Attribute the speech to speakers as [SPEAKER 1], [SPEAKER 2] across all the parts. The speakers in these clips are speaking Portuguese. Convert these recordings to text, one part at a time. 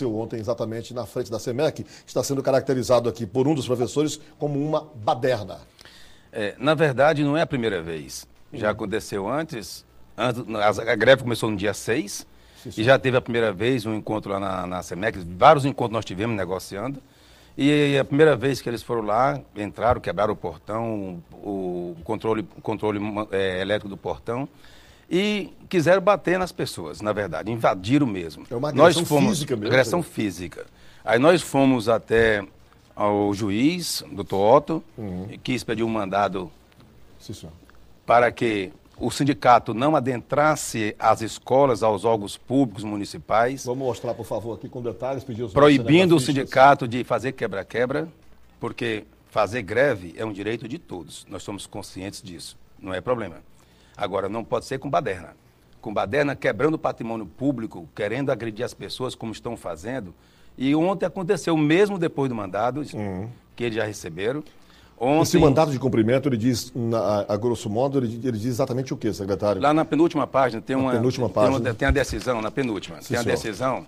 [SPEAKER 1] aconteceu ontem exatamente na frente da SEMEC, está sendo caracterizado aqui por um dos professores como uma baderna.
[SPEAKER 2] É, na verdade, não é a primeira vez. Já uhum. aconteceu antes, antes, a greve começou no dia 6, sim, sim. e já teve a primeira vez um encontro lá na, na SEMEC, vários encontros nós tivemos negociando, e a primeira vez que eles foram lá, entraram, quebraram o portão, o controle, controle é, elétrico do portão, e quiseram bater nas pessoas, na verdade, invadiram mesmo.
[SPEAKER 1] É uma agressão nós fomos, física mesmo.
[SPEAKER 2] Agressão física. Aí nós fomos até ao juiz, doutor Otto, uhum. e quis pedir um mandado Sim, para que o sindicato não adentrasse as escolas, aos órgãos públicos municipais.
[SPEAKER 1] Vamos mostrar, por favor, aqui com detalhes.
[SPEAKER 2] Proibindo o sindicato de fazer quebra-quebra, porque fazer greve é um direito de todos. Nós somos conscientes disso. Não é problema. Agora, não pode ser com baderna. Com baderna quebrando o patrimônio público, querendo agredir as pessoas como estão fazendo. E ontem aconteceu, mesmo depois do mandado, uhum. que eles já receberam,
[SPEAKER 1] Ontem, Esse mandato de cumprimento, ele diz, na, a, grosso modo, ele, ele, diz exatamente o que, secretário?
[SPEAKER 2] Lá na penúltima página tem uma.
[SPEAKER 1] penúltima página.
[SPEAKER 2] Tem, uma, tem a decisão, na penúltima. Sim, tem a decisão.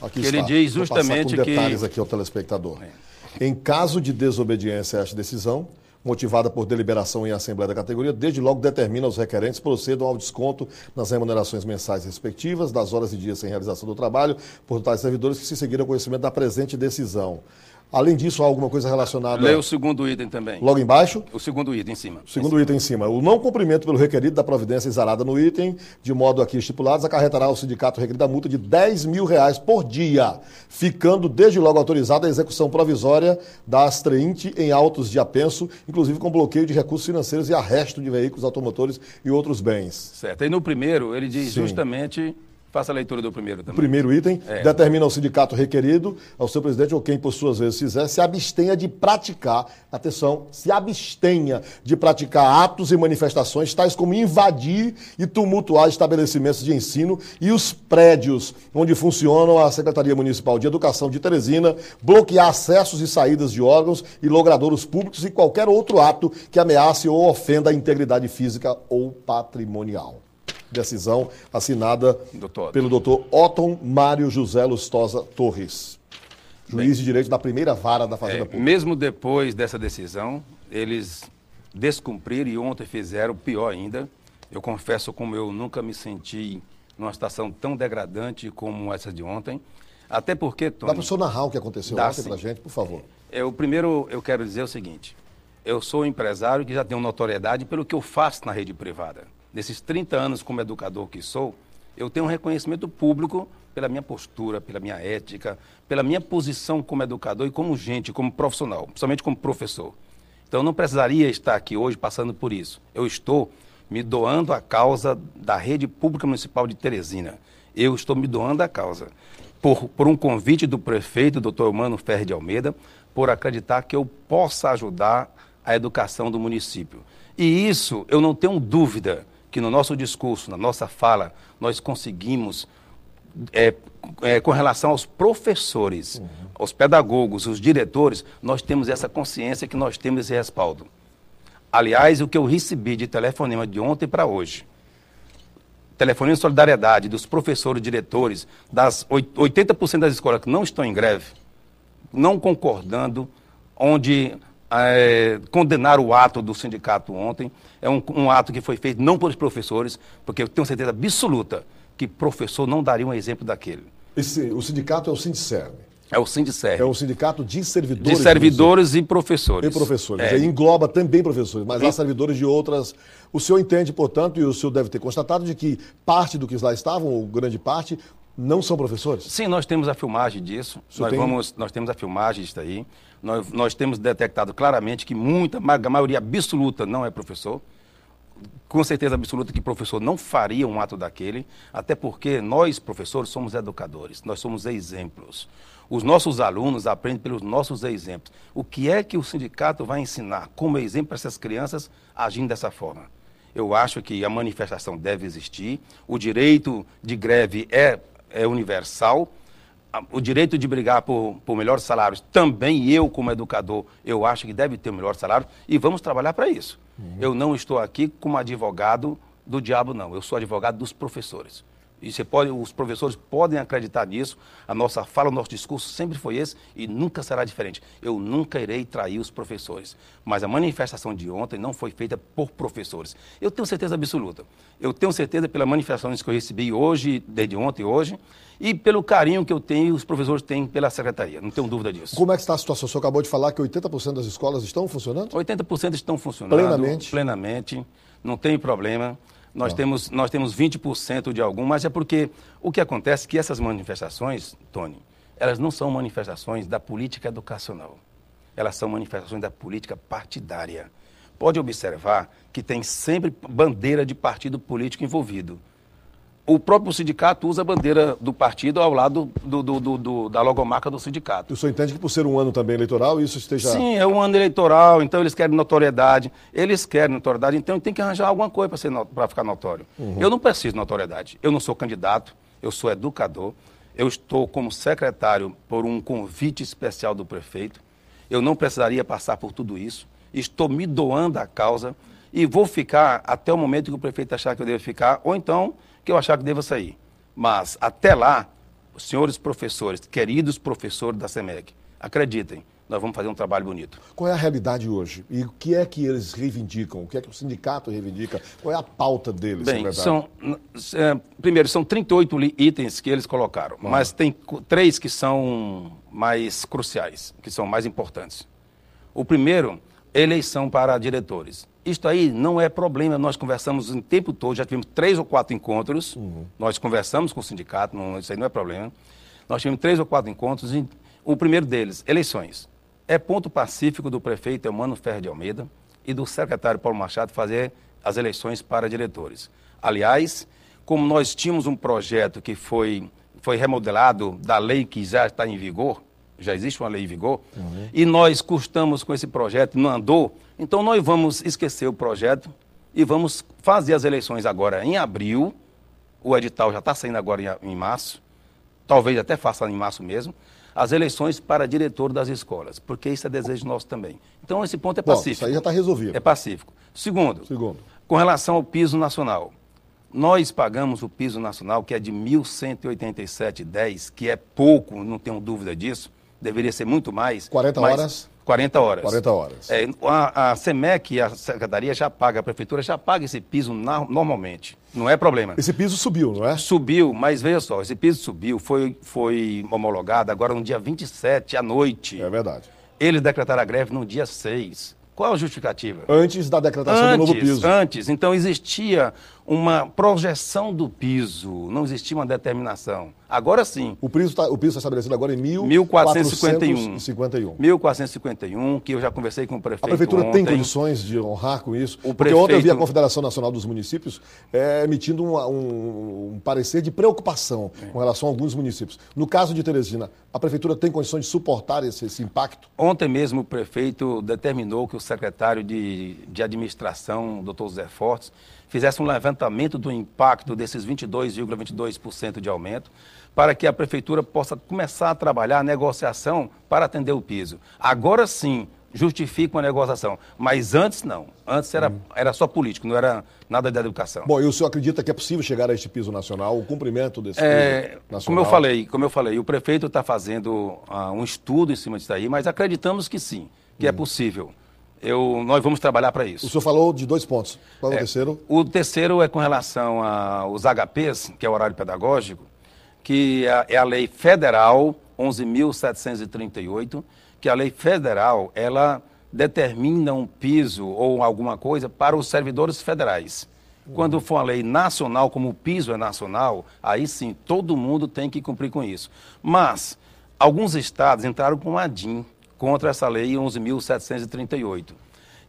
[SPEAKER 1] Aqui que está. ele diz justamente Vou com detalhes que... aqui ao telespectador. É. Em caso de desobediência a esta decisão, motivada por deliberação em assembleia da categoria, desde logo determina os requerentes procedam ao desconto nas remunerações mensais respectivas das horas e dias sem realização do trabalho por tais servidores que se seguiram ao conhecimento da presente decisão. Além disso, há alguma coisa relacionada.
[SPEAKER 2] Leia o segundo item também.
[SPEAKER 1] Logo embaixo?
[SPEAKER 2] O segundo item em cima.
[SPEAKER 1] O segundo em item em cima. O não cumprimento pelo requerido da providência exarada no item, de modo aqui estipulados, acarretará ao sindicato requerido a multa de 10 mil reais por dia, ficando desde logo autorizada a execução provisória da Astreinte em autos de apenso, inclusive com bloqueio de recursos financeiros e arresto de veículos automotores e outros bens.
[SPEAKER 2] Certo. E no primeiro, ele diz Sim. justamente Faça a leitura do primeiro também.
[SPEAKER 1] O primeiro item é. determina ao sindicato requerido, ao seu presidente ou quem por suas vezes fizer, se abstenha de praticar, atenção, se abstenha de praticar atos e manifestações tais como invadir e tumultuar estabelecimentos de ensino e os prédios onde funcionam a Secretaria Municipal de Educação de Teresina, bloquear acessos e saídas de órgãos e logradouros públicos e qualquer outro ato que ameace ou ofenda a integridade física ou patrimonial decisão assinada doutor. pelo doutor Otton Mário José Lustosa Torres, juiz Bem, de direito da primeira vara da Fazenda é, Pública.
[SPEAKER 2] Mesmo depois dessa decisão, eles descumpriram e ontem fizeram pior ainda. Eu confesso como eu nunca me senti numa situação tão degradante como essa de ontem. Até porque,
[SPEAKER 1] Tony... Dá para o senhor narrar o que aconteceu ontem para a gente, por favor.
[SPEAKER 2] O primeiro, eu quero dizer o seguinte. Eu sou um empresário que já tenho notoriedade pelo que eu faço na rede privada desses 30 anos como educador que sou, eu tenho um reconhecimento público pela minha postura, pela minha ética, pela minha posição como educador e como gente, como profissional, principalmente como professor. Então eu não precisaria estar aqui hoje passando por isso. Eu estou me doando à causa da rede pública municipal de Teresina. Eu estou me doando à causa. Por, por um convite do prefeito, doutor Mano Ferre de Almeida, por acreditar que eu possa ajudar a educação do município. E isso, eu não tenho dúvida, que no nosso discurso, na nossa fala, nós conseguimos, é, é, com relação aos professores, uhum. aos pedagogos, os diretores, nós temos essa consciência que nós temos esse respaldo. Aliás, o que eu recebi de telefonema de ontem para hoje, telefonema de solidariedade dos professores, diretores, das 80% das escolas que não estão em greve, não concordando, onde é, condenar o ato do sindicato ontem. É um, um, ato que foi feito não pelos professores, porque eu tenho certeza absoluta que professor não daria um exemplo daquele.
[SPEAKER 1] Esse, o sindicato é o Sindicerme.
[SPEAKER 2] É o Sindicerme.
[SPEAKER 1] É o sindicato de servidores.
[SPEAKER 2] De servidores e professores.
[SPEAKER 1] E professores. É. engloba também professores, mas e... há servidores de outras. O senhor entende, portanto, e o senhor deve ter constatado, de que parte do que lá estavam, ou grande parte, não são professores?
[SPEAKER 2] Sim, nós temos a filmagem disso. Nós, tem... vamos, nós temos a filmagem disso aí. Nós, nós temos detectado claramente que muita, a maioria absoluta não é professor. Com certeza absoluta que professor não faria um ato daquele, até porque nós, professores, somos educadores, nós somos exemplos. Os nossos alunos aprendem pelos nossos exemplos. O que é que o sindicato vai ensinar como exemplo para essas crianças agindo dessa forma? Eu acho que a manifestação deve existir, o direito de greve é, é universal, o direito de brigar por, por melhores salários, também eu, como educador, eu acho que deve ter um melhor salário e vamos trabalhar para isso. Uhum. Eu não estou aqui como advogado do diabo, não. Eu sou advogado dos professores. E você pode, os professores podem acreditar nisso. A nossa fala, o nosso discurso sempre foi esse e nunca será diferente. Eu nunca irei trair os professores. Mas a manifestação de ontem não foi feita por professores. Eu tenho certeza absoluta. Eu tenho certeza pelas manifestações que eu recebi hoje, desde ontem e hoje, e pelo carinho que eu tenho e os professores têm pela secretaria. Não tenho dúvida disso.
[SPEAKER 1] Como é que está a situação? O senhor acabou de falar que 80% das escolas estão funcionando?
[SPEAKER 2] 80% estão funcionando.
[SPEAKER 1] Plenamente?
[SPEAKER 2] Plenamente. Não tem problema. Nós, temos, nós temos 20% de algum, mas é porque o que acontece é que essas manifestações, Tony, elas não são manifestações da política educacional. Elas são manifestações da política partidária. Pode observar que tem sempre bandeira de partido político envolvido o próprio sindicato usa a bandeira do partido ao lado do, do, do, da logomarca do sindicato.
[SPEAKER 1] O senhor entende que por ser um ano também eleitoral, isso esteja...
[SPEAKER 2] Sim, é um ano eleitoral, então eles querem notoriedade. Eles querem notoriedade, então tem que arranjar alguma coisa para ficar notório. Uhum. Eu não preciso de notoriedade. Eu não sou candidato, eu sou educador. Eu estou como secretário por um convite especial do prefeito. Eu não precisaria passar por tudo isso. Estou me doando à causa e vou ficar até o momento que o prefeito achar que eu devo ficar, ou então que eu achar que deva sair. Mas, até lá, os senhores professores, queridos professores da SEMEC, acreditem, nós vamos fazer um trabalho bonito.
[SPEAKER 1] Qual é a realidade hoje? E o que é que eles reivindicam? O que é que o sindicato reivindica? Qual é a pauta deles?
[SPEAKER 2] Bem, são, é, primeiro, são 38 itens que eles colocaram, ah. mas tem três que são mais cruciais, que são mais importantes. O primeiro, eleição para diretores. Isto aí não é problema, nós conversamos o tempo todo, já tivemos três ou quatro encontros, uhum. nós conversamos com o sindicato, não, isso aí não é problema. Nós tivemos três ou quatro encontros, e o primeiro deles, eleições. É ponto pacífico do prefeito Emmanuel Ferre de Almeida e do secretário Paulo Machado fazer as eleições para diretores. Aliás, como nós tínhamos um projeto que foi, foi remodelado da lei que já está em vigor, já existe uma lei em vigor, uhum. e nós custamos com esse projeto, não andou, então nós vamos esquecer o projeto e vamos fazer as eleições agora em abril. O edital já está saindo agora em, em março, talvez até faça em março mesmo. As eleições para diretor das escolas, porque isso é desejo nosso também. Então esse ponto é pacífico. Bom, isso
[SPEAKER 1] aí já está resolvido.
[SPEAKER 2] É pacífico. Segundo, Segundo, com relação ao piso nacional. Nós pagamos o piso nacional, que é de R$ 1.187,10, que é pouco, não tenho dúvida disso, deveria ser muito mais.
[SPEAKER 1] 40 horas?
[SPEAKER 2] 40 horas.
[SPEAKER 1] 40 horas.
[SPEAKER 2] É, a, a SEMEC, a Secretaria já paga, a Prefeitura já paga esse piso na, normalmente. Não é problema.
[SPEAKER 1] Esse piso subiu, não é?
[SPEAKER 2] Subiu, mas veja só, esse piso subiu, foi, foi homologado agora no dia 27 à noite.
[SPEAKER 1] É verdade.
[SPEAKER 2] Eles decretaram a greve no dia 6. Qual a justificativa?
[SPEAKER 1] Antes da decretação
[SPEAKER 2] antes,
[SPEAKER 1] do novo piso.
[SPEAKER 2] Antes. Então existia uma projeção do piso, não existia uma determinação. Agora sim.
[SPEAKER 1] O piso está tá estabelecido agora em 1451.
[SPEAKER 2] 1451, que eu já conversei com o prefeito.
[SPEAKER 1] A prefeitura
[SPEAKER 2] ontem.
[SPEAKER 1] tem condições de honrar com isso? O Porque prefeito... ontem eu vi a Confederação Nacional dos Municípios é, emitindo um, um, um, parecer de preocupação é. com relação a alguns municípios. No caso de Teresina, a prefeitura tem condições de suportar esse, esse impacto?
[SPEAKER 2] Ontem mesmo o prefeito determinou que o secretário de, de administração, doutor Zé Fortes, fizesse um levantamento do impacto desses 22,22% ,22 de aumento, para que a prefeitura possa começar a trabalhar a negociação para atender o piso. Agora sim, justifica uma negociação, mas antes não. Antes era, hum. era só político, não era nada da educação.
[SPEAKER 1] Bom, e o senhor acredita que é possível chegar a este piso nacional, o cumprimento desse
[SPEAKER 2] é,
[SPEAKER 1] piso nacional?
[SPEAKER 2] Como eu falei, como eu falei, o prefeito está fazendo uh, um estudo em cima disso aí, mas acreditamos que sim, que hum. é possível eu, nós vamos trabalhar para isso.
[SPEAKER 1] O senhor falou de dois pontos. Qual é, o terceiro?
[SPEAKER 2] O terceiro é com relação aos HPs, que é o horário pedagógico, que é, é a lei federal 11.738, que a lei federal, ela determina um piso ou alguma coisa para os servidores federais. Quando for a lei nacional, como o piso é nacional, aí sim, todo mundo tem que cumprir com isso. Mas, alguns estados entraram com a DIN, contra essa lei 11.738.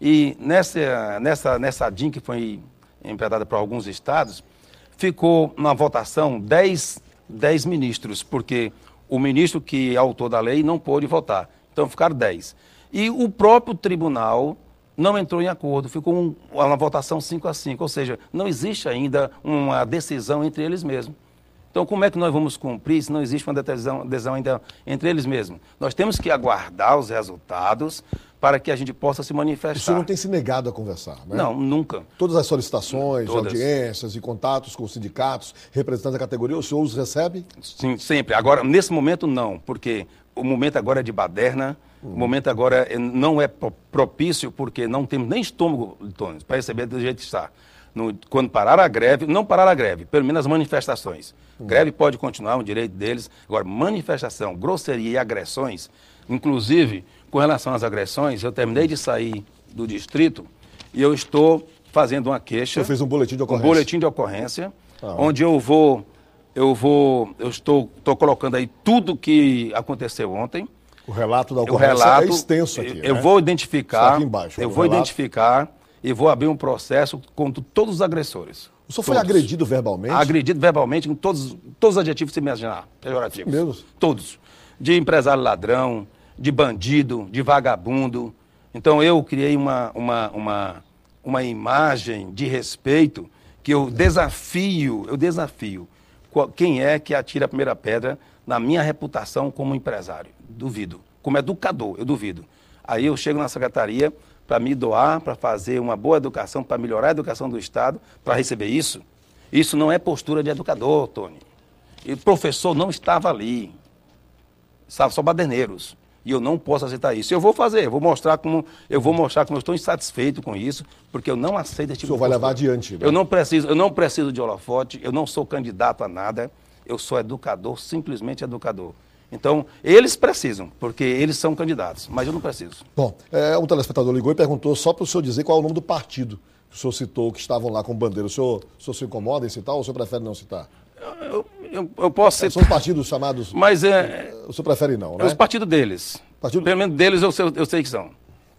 [SPEAKER 2] E nessa, nessa, nessa DIN que foi implementada por alguns estados, ficou na votação 10, 10 ministros, porque o ministro que é autor da lei não pôde votar. Então ficaram 10. E o próprio tribunal não entrou em acordo, ficou um, uma votação 5 a 5, ou seja, não existe ainda uma decisão entre eles mesmos. Então, como é que nós vamos cumprir se não existe uma adesão, adesão ainda entre eles mesmos? Nós temos que aguardar os resultados para que a gente possa se manifestar.
[SPEAKER 1] O senhor não tem se negado a conversar, né?
[SPEAKER 2] Não, nunca.
[SPEAKER 1] Todas as solicitações,
[SPEAKER 2] Todas.
[SPEAKER 1] audiências e contatos com os sindicatos, representantes da categoria, o senhor os recebe?
[SPEAKER 2] Sim, sempre. Agora, nesse momento, não, porque o momento agora é de baderna, o momento agora é- não é pro- propício, porque não temos nem estômago, Tony, para receber do jeito que está. No- quando parar a greve, não parar a greve, pelo menos as manifestações. Greve pode continuar, é um direito deles. Agora, manifestação, grosseria e agressões, inclusive com relação às agressões, eu terminei de sair do distrito e eu estou fazendo uma queixa
[SPEAKER 1] senhor fez um boletim de
[SPEAKER 2] um
[SPEAKER 1] ocorrência?
[SPEAKER 2] boletim de ocorrência,
[SPEAKER 1] Ah.
[SPEAKER 2] onde eu vou, eu vou, eu estou, estou colocando aí tudo que aconteceu ontem.
[SPEAKER 1] O relato da ocorrência
[SPEAKER 2] relato,
[SPEAKER 1] é extenso aqui,
[SPEAKER 2] eu
[SPEAKER 1] né?
[SPEAKER 2] vou
[SPEAKER 1] Está
[SPEAKER 2] identificar,
[SPEAKER 1] aqui embaixo,
[SPEAKER 2] eu vou
[SPEAKER 1] relato.
[SPEAKER 2] identificar e vou abrir um processo contra todos os agressores.
[SPEAKER 1] O senhor foi
[SPEAKER 2] Todos.
[SPEAKER 1] agredido verbalmente?
[SPEAKER 2] Agredido verbalmente com todos, todos os adjetivos que você imaginar, pejorativos.
[SPEAKER 1] Mesmo?
[SPEAKER 2] Todos. De empresário ladrão, de bandido, de vagabundo. Então eu criei uma, uma, uma, uma imagem de respeito que eu desafio, eu desafio quem é que atira a primeira pedra na minha reputação como empresário. Duvido. Como educador, eu duvido. Aí eu chego na secretaria para me doar, para fazer uma boa educação, para melhorar a educação do Estado, para receber isso. Isso não é postura de educador, Tony. E o professor não estava ali. Estavam só baderneiros. E eu não posso aceitar isso. Eu vou fazer, eu vou mostrar como eu vou mostrar como eu estou insatisfeito com isso, porque eu não aceito esse
[SPEAKER 1] O
[SPEAKER 2] tipo
[SPEAKER 1] senhor
[SPEAKER 2] de
[SPEAKER 1] vai levar adiante, né?
[SPEAKER 2] Eu não preciso, eu não preciso de holofote, eu não sou candidato a nada, eu sou educador, simplesmente educador. Então, eles precisam, porque eles são candidatos, mas eu não preciso.
[SPEAKER 1] Bom, é, um telespectador ligou e perguntou só para o senhor dizer qual é o nome do partido que o senhor citou, que estavam lá com bandeira. O senhor, o senhor se incomoda em citar ou o senhor prefere não citar?
[SPEAKER 2] Eu, eu, eu posso ser.
[SPEAKER 1] São partidos chamados...
[SPEAKER 2] Mas é,
[SPEAKER 1] O senhor prefere não,
[SPEAKER 2] é
[SPEAKER 1] né?
[SPEAKER 2] os partidos deles.
[SPEAKER 1] Partido-
[SPEAKER 2] Pelo menos deles eu eu sei que são.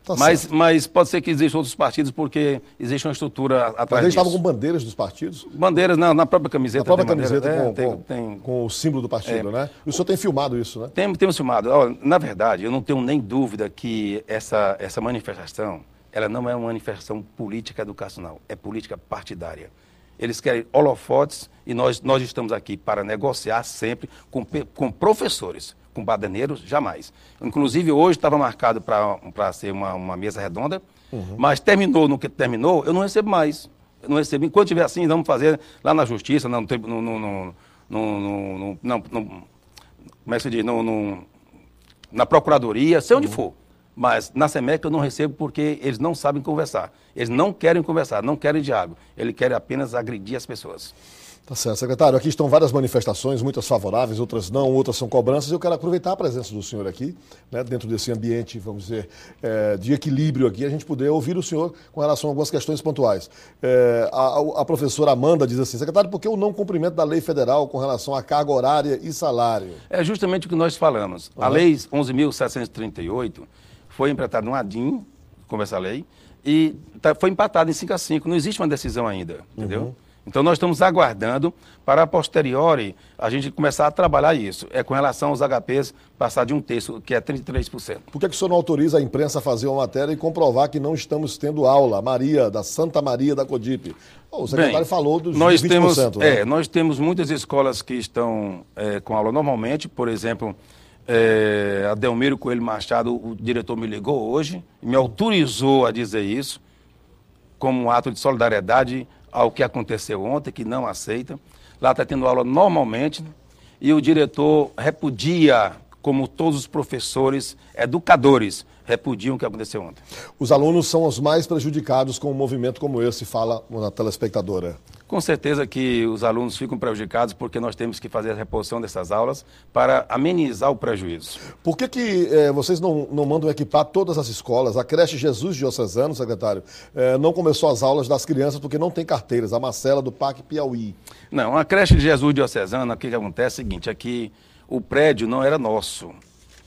[SPEAKER 1] Tá
[SPEAKER 2] mas,
[SPEAKER 1] certo.
[SPEAKER 2] mas pode ser que existam outros partidos, porque existe uma estrutura
[SPEAKER 1] Mas
[SPEAKER 2] atrás
[SPEAKER 1] eles
[SPEAKER 2] disso.
[SPEAKER 1] estavam com bandeiras dos partidos?
[SPEAKER 2] Bandeiras na, na própria camiseta.
[SPEAKER 1] Na própria camiseta
[SPEAKER 2] é,
[SPEAKER 1] com,
[SPEAKER 2] tem-
[SPEAKER 1] com-
[SPEAKER 2] tem-
[SPEAKER 1] com o símbolo do partido,
[SPEAKER 2] É.
[SPEAKER 1] né? E o senhor tem filmado isso, né?
[SPEAKER 2] Tem- Temos filmado. Ó, na verdade, eu não tenho nem dúvida que essa, essa manifestação, ela não é uma manifestação política educacional, é política partidária. Eles querem holofotes e nós, nós estamos aqui para negociar sempre com, com professores, com badaneiros, jamais. Inclusive, hoje estava marcado para ser uma, uma mesa redonda, mas terminou no que terminou, eu não recebo mais. Eu não recebo. Enquanto tiver assim, vamos fazer lá na justiça, no, no, no, no, não- como é que se diz, no, no- na procuradoria, sei onde for. Mas na SEMEC eu não recebo porque eles não sabem conversar. Eles não querem conversar, não querem diálogo. Eles querem apenas agredir as pessoas.
[SPEAKER 1] Tá certo, secretário. Aqui estão várias manifestações, muitas favoráveis, outras não, outras são cobranças. Eu quero aproveitar a presença do senhor aqui, né, dentro desse ambiente, vamos dizer, eh, de equilíbrio aqui, a gente poder ouvir o senhor com relação a algumas questões pontuais. Eh, a, a professora Amanda diz assim, secretário, por que o não cumprimento da lei federal com relação à carga horária e salário?
[SPEAKER 2] É justamente o que nós falamos. A lei 11.738 foi implementada no ADIM, como essa lei, e tá- foi empatada em 5 a 5. Não existe uma decisão ainda, entendeu? Então nós estamos aguardando para a posteriori a gente começar a trabalhar isso. É com relação aos HPs passar de um terço, que é 33%.
[SPEAKER 1] Por que, que o senhor não autoriza a imprensa a fazer uma matéria e comprovar que não estamos tendo aula? Maria, da Santa Maria da Codipe. O secretário
[SPEAKER 2] Bem,
[SPEAKER 1] falou dos
[SPEAKER 2] nós
[SPEAKER 1] 20%.
[SPEAKER 2] temos,
[SPEAKER 1] né?
[SPEAKER 2] é, nós temos muitas escolas que estão é, com aula normalmente, por exemplo, é, a Delmiro Coelho Machado, o diretor me ligou hoje, e me autorizou a dizer isso, como um ato de solidariedade ao que aconteceu ontem, que não aceita. Lá está tendo aula normalmente, e o diretor repudia, como todos os professores, educadores, repudiam o que aconteceu ontem.
[SPEAKER 1] Os alunos são os mais prejudicados com um movimento como esse, fala uma telespectadora.
[SPEAKER 2] Com certeza que os alunos ficam prejudicados porque nós temos que fazer a reposição dessas aulas para amenizar o prejuízo.
[SPEAKER 1] Por que, que eh, vocês não, não mandam equipar todas as escolas? A creche Jesus Diocesano, secretário, eh, não começou as aulas das crianças porque não tem carteiras. A Marcela do PAC Piauí.
[SPEAKER 2] Não, a creche de Jesus Diocesana, o que, que acontece é o seguinte, aqui o prédio não era nosso.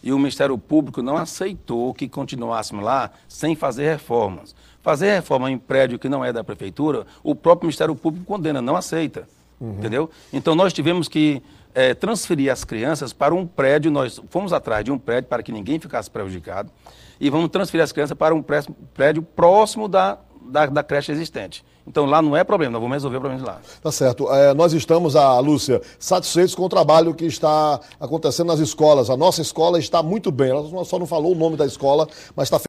[SPEAKER 2] E o Ministério Público não aceitou que continuássemos lá sem fazer reformas. Fazer reforma em prédio que não é da prefeitura, o próprio Ministério Público condena, não aceita. Entendeu? Então nós tivemos que eh, transferir as crianças para um prédio, nós fomos atrás de um prédio para que ninguém ficasse prejudicado, e vamos transferir as crianças para um pré- prédio próximo da, da, da creche existente. Então lá não é problema, nós vamos resolver o problema de lá.
[SPEAKER 1] Tá certo. Eh, nós estamos, a Lúcia, satisfeitos com o trabalho que está acontecendo nas escolas. A nossa escola está muito bem. Ela só não falou o nome da escola, mas está